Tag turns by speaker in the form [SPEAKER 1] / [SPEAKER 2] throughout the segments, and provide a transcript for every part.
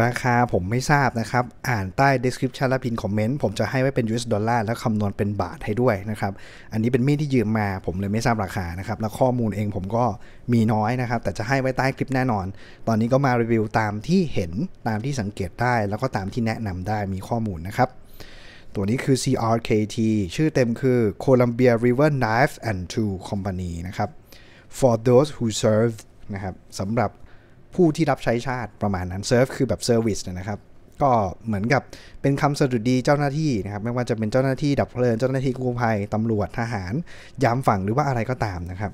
[SPEAKER 1] ราคาผมไม่ทราบนะครับ อ่านใต้ description และพินคอมเมนต์ผมจะให้ไว้เป็น US ดอลลาร์แล้วคำนวณเป็นบาทให้ด้วยนะครับ อันนี้เป็นมีดที่ยืมมาผมเลยไม่ทราบราคานะครับ แล้วข้อมูลเองผมก็มีน้อยนะครับ แต่จะให้ไว้ใต้คลิปแน่นอน ตอนนี้ก็มารีวิวตามที่เห็นตามที่สังเกตได้ แล้วก็ตามที่แนะนำได้มีข้อมูลนะครับ ตัวนี้คือ CRKT ชื่อเต็มคือ Columbia River Knife and Tool Company นะครับ for those who serve นะครับสำหรับ ผู้ที่รับใช้ชาติประมาณนั้น serve คือแบบ service นะครับก็เหมือนกับเป็นคำสดุดีเจ้าหน้าที่นะครับไม่ว่าจะเป็นเจ้าหน้าที่ดับเพลิงเจ้าหน้าที่กู้ภัยตำรวจทหาร ยามฝั่งหรือว่าอะไรก็ตามนะครับ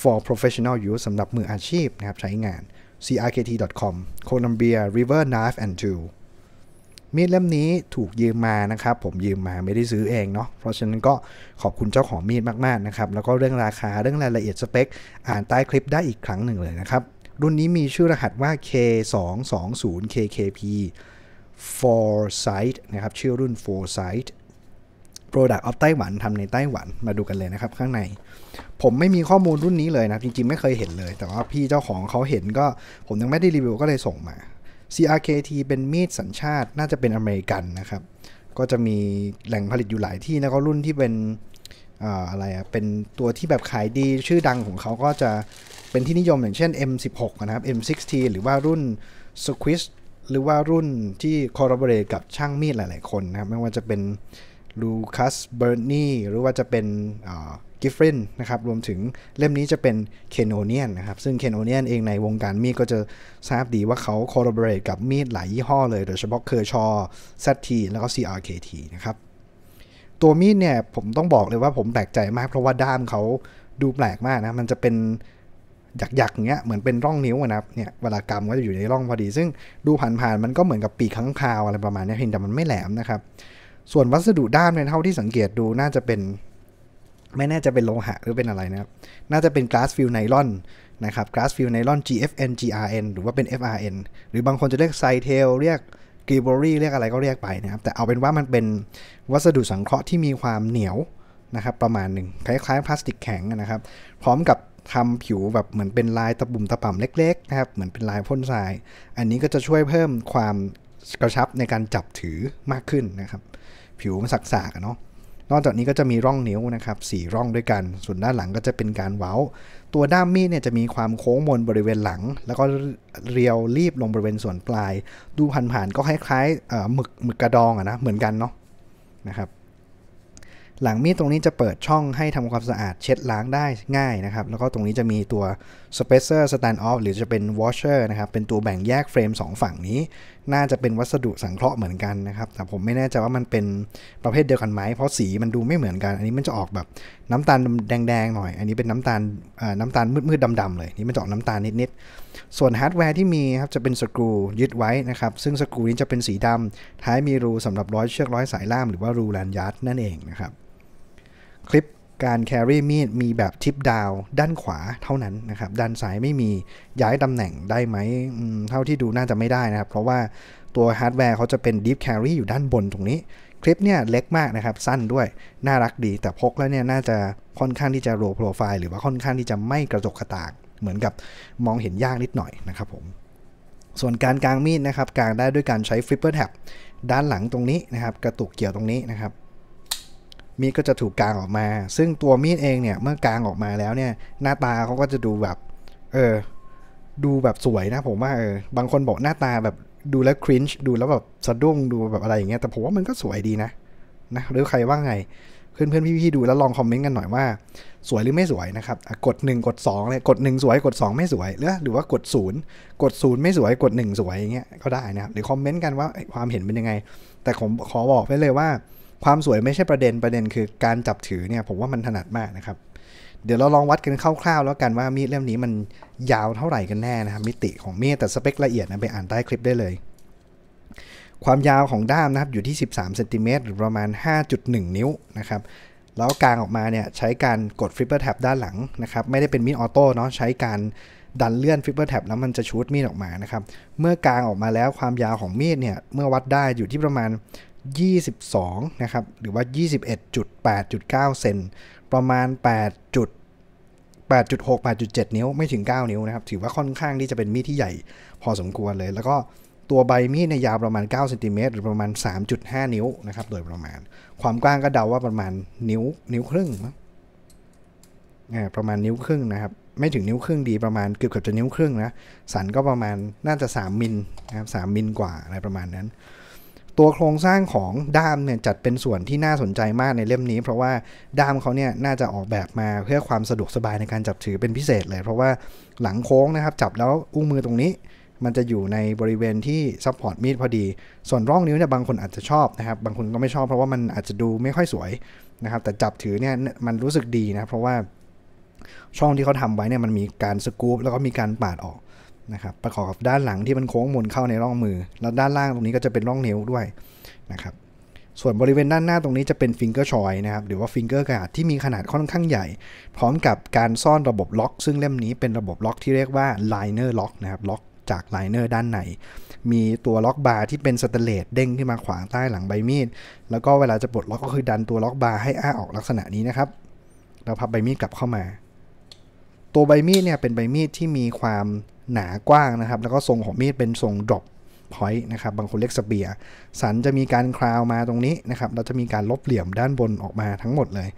[SPEAKER 1] for professional use สำหรับมืออาชีพนะครับใช้งาน crkt.com Columbia River Knife and Tool มีดเล่มนี้ถูกยืมมานะครับ ผมยืมมาไม่ได้ซื้อเองเนาะเพราะฉะนั้นก็ขอบคุณเจ้าของมีดมากๆนะครับ แล้วก็เรื่องราคาเรื่องรายละเอียดสเปค อ่านใต้คลิปได้อีกครั้งหนึ่งเลยนะครับ รุ่นนี้มีชื่อรหัสว่า K220KKP Foresight นะครับ ชื่อรุ่น Foresight Product of ไต้หวันทำในไต้หวันมาดูกันเลยนะครับข้างใน ผมไม่มีข้อมูลรุ่นนี้เลยนะจริงๆ ไม่เคยเห็นเลย แต่ว่าพี่เจ้าของเขาเห็นก็ ผมยังไม่ได้รีวิวก็เลยส่งมา CRKT เป็นมีดสัญชาติน่าจะเป็นอเมริกันนะครับ ก็จะมีแหล่งผลิตอยู่หลายที่แล้วก็รุ่นที่เป็น อะไรอะเป็นตัวที่แบบขายดีชื่อดังของเขาก็จะเป็นที่นิยมอย่างเช่น M16 นะครับ M16 หรือว่ารุ่น Squish หรือว่ารุ่นที่ collaborate กับช่างมีดหลาย ๆ คนนะครับ ไม่ว่าจะเป็นลูคัสเบอร์นีหรือว่าจะเป็นกิฟฟรินนะครับ รวมถึงเล่มนี้จะเป็นเคนโอเนียนนะครับ ซึ่งเคนโอเนียนเองในวงการมีดก็จะทราบดีว่าเขา collaborate กับมีดหลายยี่ห้อเลย โดยเฉพาะเคอร์ชอ ZT แล้วก็ CRKT นะครับ ตัวมีดเนี่ยผมต้องบอกเลยว่าผมแปลกใจมากเพราะว่าด้ามเขาดูแปลกมากนะ มันจะเป็นหยักๆอย่างเงี้ยเหมือนเป็นร่องนิ้วนะครับเนี่ยเวลากำก็จะอยู่ในร่องพอดี ซึ่งดูผ่านๆมันก็เหมือนกับปีกข้างคาวอะไรประมาณนี้เพียงแต่มันไม่แหลมนะครับ ส่วนวัสดุด้ามเนี่ยเท่าที่สังเกตดูน่าจะเป็น ไม่แน่จะเป็นโลหะหรือเป็นอะไรนะครับน่าจะเป็น glass field nylon นะครับ glass field nylon GFN GRN หรือว่าเป็น FRN หรือบางคนจะเรียกไซเทลเรียก กรีบอรี่เรียกอะไรก็เรียกไปนะครับ แต่เอาเป็นว่ามันเป็นวัสดุสังเคราะห์ที่มีความเหนียวนะครับ ประมาณหนึ่งคล้ายๆพลาสติกแข็งนะครับ พร้อมกับทำผิวแบบเหมือนเป็นลายตะบุ่มตะป่ำเล็กๆนะครับเหมือนเป็นลายพ่นทราย อันนี้ก็จะช่วยเพิ่มความกระชับในการจับถือมากขึ้นนะครับ ผิวมันสักๆเนาะ นอกจากนี้ก็จะมีร่องนิ้วนะครับสี่ร่องด้วยกัน ส่วนด้านหลังก็จะเป็นการเว้า ตัวด้ามมีดเนี่ยจะมีความโค้งมนบริเวณหลัง แล้วก็เรียวรีบลงบริเวณส่วนปลาย ดูผ่านๆก็คล้ายๆหมึกหมึกกระดองอะนะเหมือนกันเนาะนะครับหลังมีดตรงนี้จะเปิดช่องให้ทำความสะอาดเช็ดล้างได้ง่ายนะครับ แล้วก็ตรงนี้จะมีตัว spacer stand off หรือจะเป็น washer นะครับเป็นตัวแบ่งแยกเฟรม 2 ฝั่งนี้ น่าจะเป็นวัสดุสังเคราะห์เหมือนกันนะครับแต่ผมไม่แน่ใจว่ามันเป็นประเภทเดียวกันไหมเพราะสีมันดูไม่เหมือนกัน อันนี้มันจะออกแบบน้ำตาลแดงๆหน่อย อันนี้เป็นน้ำตาลน้ำตาลมืดๆดำๆเลยนี่มันจะออกน้ำตาลนิดๆส่วนฮาร์ดแวร์ที่มีครับจะเป็นสกรูยึดไว้นะครับซึ่งสกรูนี้จะเป็นสีดำท้ายมีรูสำหรับร้อยเชือกร้อยสายล่ามหรือว่ารู lanyard นั่นเองนะครับคลิป การ carry มีดมีแบบ tip down ด้านขวาเท่านั้นนะครับด้านซ้ายไม่มีย้ายตำแหน่งได้ไหมเท่าที่ดูน่าจะไม่ได้นะครับ เพราะว่าตัวฮาร์ดแวร์เขาจะเป็น deep carry อยู่ด้านบนตรงนี้ คลิปเนี่ยเล็กมากนะครับ สั้นด้วยน่ารักดี แต่พกแล้วเนี่ยน่าจะค่อนข้างที่จะโรโปรไฟล์หรือว่าค่อนข้างที่จะไม่กระจกกระตากเหมือนกับมองเห็นยากนิดหน่อยนะครับผมส่วนการกางมีดนะครับกางได้ด้วยการใช้ฟลิปเปอร์แท็บด้านหลังตรงนี้นะครับ กระตุกเกี่ยวตรงนี้นะครับ มีดก็จะถูกกางออกมา ซึ่งตัวมีดเองเนี่ยเมื่อกางออกมาแล้วเนี่ยหน้าตาเขาก็จะดูแบบ เออ ดูแบบสวยนะผมว่าเออบางคนบอกหน้าตาแบบดูแล้วครินช์ดูแล้วแบบสะดุ้งดูแบบอะไรอย่างเงี้ยแต่ผมว่ามันก็สวยดีนะนะหรือใครว่าไงเพื่อนเพื่อนพี่ๆดูแล้วลองคอมเมนต์กันหน่อยว่า สวยหรือไม่สวยนะครับกด 1 กด2เลยกด 1 สวยกด 2 ไม่สวยหรือหรือว่ากด 0 กด 0 ไม่สวยกด 1 สวยอย่างเงี้ยก็ได้นะครับหรือคอมเมนต์กันว่าความเห็นเป็นยังไง แต่ผมขอบอกไว้เลยว่า ความสวยไม่ใช่ประเด็นประเด็นคือการจับถือเนี่ยผมว่ามันถนัดมากนะครับ เดี๋ยวเราลองวัดกันคร่าวๆ แล้วกันว่ามีดเล่มนี้มันยาวเท่าไหร่กันแน่นะครับมิติของมีดแต่สเปคละเอียดนะไปอ่านใต้คลิปได้เลย ความยาวของด้ามนะครับอยู่ที่ 13เซนติเมตรหรือประมาณ 5.1 นิ้วนะครับแล้วกางออกมาเนี่ยใช้การกด flipper tab ด้านหลังนะครับไม่ได้เป็นมีด auto เนาะใช้การดันเลื่อน flipper tab แล้วมันจะ shoot มีดออกมานะครับ เมื่อกางออกมาแล้วความยาวของมีดเนี่ย เมื่อวัดได้อยู่ที่ประมาณ 22 นะครับ หรือว่า 21.8.9 เซน ประมาณ 8 จุด 8.6 8.7 นิ้ว ไม่ถึง 9 นิ้วนะครับ ถือว่าค่อนข้างที่จะเป็นมีดที่ใหญ่พอสมควรเลย แล้วก็ตัวใบมีดในยาวประมาณ9เซนติเมตรหรือประมาณ 3.5 นิ้วนะครับ โดยประมาณ ความกว้างก็เดาว่าประมาณนิ้ว นิ้วครึ่งมั้งประมาณนิ้วครึ่งนะครับ ไม่ถึงนิ้วครึ่งดีประมาณเกือบเกือบจะนิ้วครึ่งนะ สันก็ประมาณน่าจะ 3 มิลนะครับสมิลกว่าอะไรประมาณนั้น ตัวโครงสร้างของด้ามเนี่ยจัดเป็นส่วนที่น่าสนใจมากในเล่มนี้ เพราะว่าด้ามเขาเนี่ยน่าจะออกแบบมาเพื่อความสะดวกสบายในการจับถือเป็นพิเศษเลย เพราะว่าหลังโค้งนะครับ จับแล้วอุ้งมือตรงนี้ มันจะอยู่ในบริเวณที่ support มีดพอดี ส่วนร่องนิ้วเนี่ยบางคนอาจจะชอบนะครับ บางคนก็ไม่ชอบเพราะว่ามันอาจจะดูไม่ค่อยสวยนะครับ แต่จับถือเนี่ยมันรู้สึกดีนะเพราะว่าช่องที่เขาทำไว้เนี่ยมันมีการสกู๊ปแล้วก็มีการปาดออก นะครับประกอบกับด้านหลังที่มันโค้งมนเข้าในร่องมือ แล้วด้านล่างตรงนี้ก็จะเป็นร่องนิ้วด้วยนะครับส่วนบริเวณด้านหน้าตรงนี้จะเป็น finger choil นะครับหรือว่า finger guard ที่มีขนาดค่อนข้างใหญ่ พร้อมกับการซ่อนระบบล็อก ซึ่งเล่มนี้เป็นระบบล็อกที่เรียกว่า liner lock นะครับล็อกจาก liner ด้านใน มีตัว lock bar ที่เป็นสแตนเลสเด้งขึ้นมาขวางใต้หลังใบมีด แล้วก็เวลาจะปลดล็อกก็คือดันตัว lock bar ให้อ้าออกลักษณะนี้นะครับ แล้วพับใบมีดกลับเข้ามา ตัวใบมีดเนี่ยเป็นใบมีดที่มีความหนากว้างนะครับ แล้วก็ทรงของมีดเป็นทรง drop point นะครับ บางคนเรียก spear สันจะมีการคราวมาตรงนี้นะครับเราจะมีการลบเหลี่ยมด้านบนออกมาทั้งหมดเลย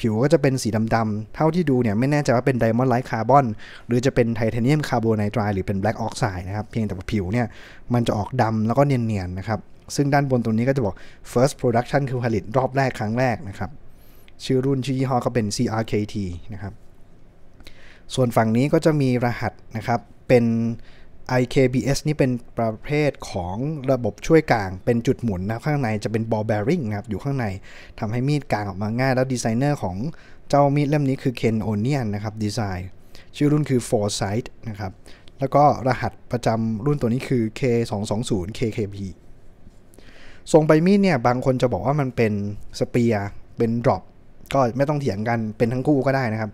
[SPEAKER 1] ผิวก็จะเป็นสีดำๆ เท่าที่ดูเนี่ยไม่แน่ใจว่าเป็น diamond-like carbon หรือจะเป็น titanium carbonitride หรือเป็น black oxide นะครับ เพียงแต่ว่าผิวเนี่ยมันจะออกดำแล้วก็เนียนๆนะครับ ซึ่งด้านบนตรงนี้ก็จะบอก first production คือผลิตรอบแรกครั้งแรกนะครับ ชื่อรุ่นชื่อยี่ห้อก็เป็น CRKT นะครับ ส่วนฝั่งนี้ก็จะมีรหัสนะครับเป็น IKBS นี่เป็นประเภทของระบบช่วยกาง เป็นจุดหมุนนะข้างในจะเป็น ball bearing นะครับ อยู่ข้างในทำให้มีดกางออกมาง่าย แล้วดีไซเนอร์ของเจ้ามีดเล่มนี้คือ Ken Onion นะครับดีไซน์ ชื่อรุ่นคือ Foresight นะครับ แล้วก็รหัสประจำรุ่นตัวนี้คือ K220 KKP ทรงใบมีดเนี่ย บางคนจะบอกว่ามันเป็น spear เป็น drop ก็ไม่ต้องเถียงกันเป็นทั้งคู่ก็ได้นะครับ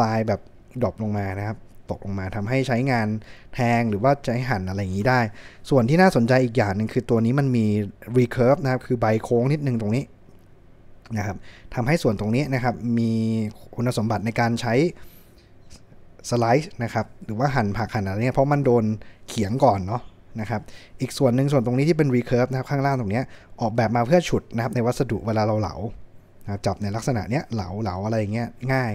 [SPEAKER 1] ปลายแบบ ดรอปลงมานะครับตกลงมาทำให้ใช้งานแทงหรือว่าใช้หั่นอะไรอย่างนี้ได้ ส่วนที่น่าสนใจอีกอย่างหนึ่งคือตัวนี้มันมี recurve นะครับ คือใบโค้งนิดนึงตรงนี้นะครับทำให้ส่วนตรงนี้นะครับ มีคุณสมบัติในการใช้สไลด์นะครับ หรือว่าหั่นผักหั่นอะไรเนี่ยเพราะมันโดนเขียงก่อนเนาะนะครับ อีกส่วนหนึ่งส่วนตรงนี้ที่เป็น recurve นะครับ ข้างล่างตรงนี้ออกแบบมาเพื่อฉุดนะครับในวัสดุเวลาเราเหลาจับในลักษณะเนี้ยเหลาเหลาอะไรอย่างเงี้ยง่าย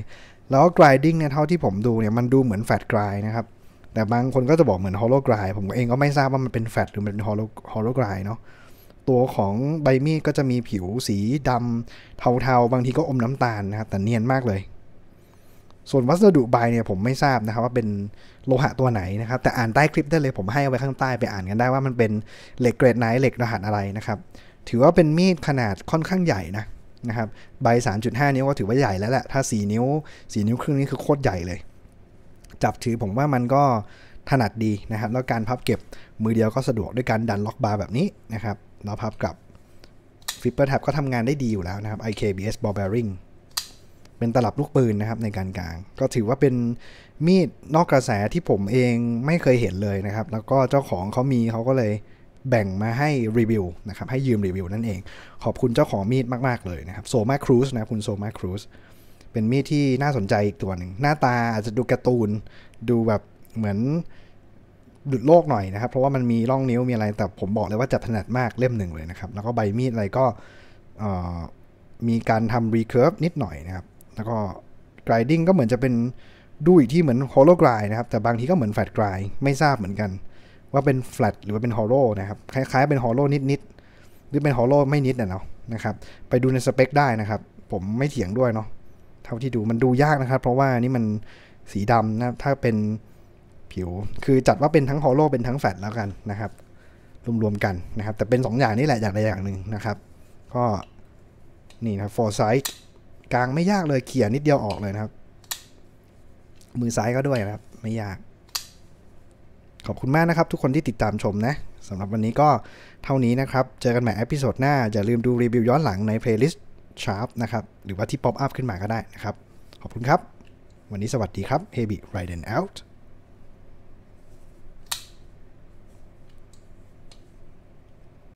[SPEAKER 1] แล้ว grinding เนี่ยเท่าที่ผมดูเนี่ยมันดูเหมือนแฟ t grind นะครับ แต่บางคนก็จะบอกเหมือน hollow grind ผมเองก็ไม่ทราบว่ามันเป็นแฟ t หรือมันเป็น hollow hollow grind เนาะตัวของใบมีดก็จะมีผิวสีดำเทาๆ บางทีก็อมน้ำตาลนะครับ แต่เนียนมากเลย ส่วนวัสดุใบเนี่ยผมไม่ทราบนะครับว่าเป็นโลหะตัวไหนนะครับ แต่อ่านใต้คลิปได้เลยผมให้ไว้ข้างใต้ไปอ่านกันได้ว่ามันเป็นเหล็กเกรดไหนเหล็กรหัสอะไรนะครับ ถือว่าเป็นมีดขนาดค่อนข้างใหญ่นะ นะครับใบ 3.5 นิ้วก็ถือว่าใหญ่แล้วแหละถ้า 4 นิ้ว 4 นิ้วครึ่งนี่คือโคตรใหญ่เลย จับถือผมว่ามันก็ถนัดดีนะครับ แล้วการพับเก็บมือเดียวก็สะดวกด้วยการดัน lock bar แบบนี้นะครับแล้วพับกับ flipper tab ก็ทำงานได้ดีอยู่แล้วนะครับ IKBS ball bearing เป็นตลับลูกปืนนะครับในการกาง ก็ถือว่าเป็นมีดนอกกระแสที่ผมเองไม่เคยเห็นเลยนะครับ แล้วก็เจ้าของเขามีเขาก็เลย แบ่งมาให้รีวิวนะครับให้ยืมรีวิวนั่นเอง ขอบคุณเจ้าของมีดมาก ๆ เลยนะครับโซมาครูสนะคุณโซมาครูสเป็นมีดที่น่าสนใจอีกตัวหนึ่ง หน้าตาอาจจะดูการ์ตูน ดูแบบเหมือนหลุดโลกหน่อยนะครับ เพราะว่ามันมีร่องนิ้วมีอะไร แต่ผมบอกเลยว่าจับถนัดมากเล่มหนึ่งเลยนะครับ แล้วก็ใบมีดอะไรก็มีการทำ recurve นิดหน่อยนะครับ แล้วก็ grinding ก็เหมือนจะเป็นดูอีกทีเหมือน hollow grind นะครับ แต่บางทีก็เหมือน flat grind ไม่ทราบเหมือนกัน ว่าเป็นแฟลตหรือว่าเป็น hollow นะครับคล้ายๆเป็น hollow นิดๆหรือเป็น hollow ไม่นิดนะเนาะนะครับไปดูในสเปคได้นะครับ ผมไม่เถียงด้วยเนาะเท่าที่ดูมันดูยากนะครับ เพราะว่านี่มันสีดำนะถ้าเป็นผิว คือจัดว่าเป็นทั้ง hollow เป็นทั้งแฟลตแล้วกันนะครับ รวมๆกันนะครับ แต่เป็น 2 อย่างนี่แหละอย่างใดอย่างหนึ่งนะครับ ก็นี่นะ Foresight กางไม่ยากเลยเขี่ยนิดเดียวออกเลยนะครับ มือซ้ายก็ด้วยนะครับ ไม่ยาก ขอบคุณมากนะครับ ทุกคนที่ติดตามชมนะสำหรับวันนี้ก็เท่านี้นะครับ เจอกันใหม่ episode หน้า อย่าลืมดูรีวิวย้อนหลังใน playlist Sharp นะครับ หรือว่าที่ pop up ขึ้นมาก็ได้นะครับ ขอบคุณครับ วันนี้สวัสดีครับ Heavy Ride and Out